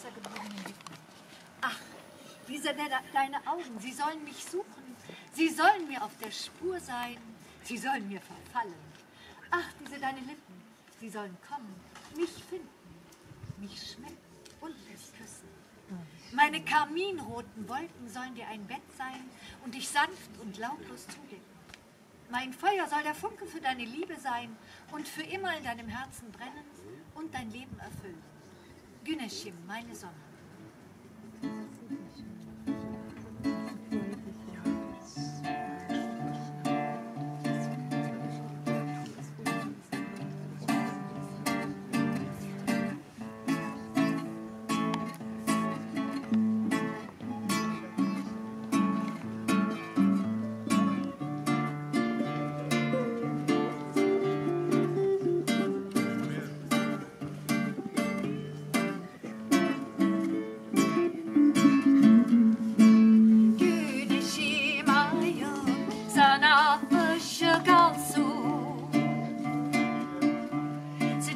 wassergebliebenen Lippen. Ach, diese de deine Augen, sie sollen mich suchen. Sie sollen mir auf der Spur sein. Sie sollen mir verfallen. Ach, diese deine Lippen, sie sollen kommen, mich finden, mich schmecken und mich küssen. Meine karminroten Wolken sollen dir ein Bett sein und dich sanft und lautlos zudecken. Mein Feuer soll der Funke für deine Liebe sein und für immer in deinem Herzen brennen und dein Leben erfüllen. Güneşim, meine Sonne.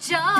job.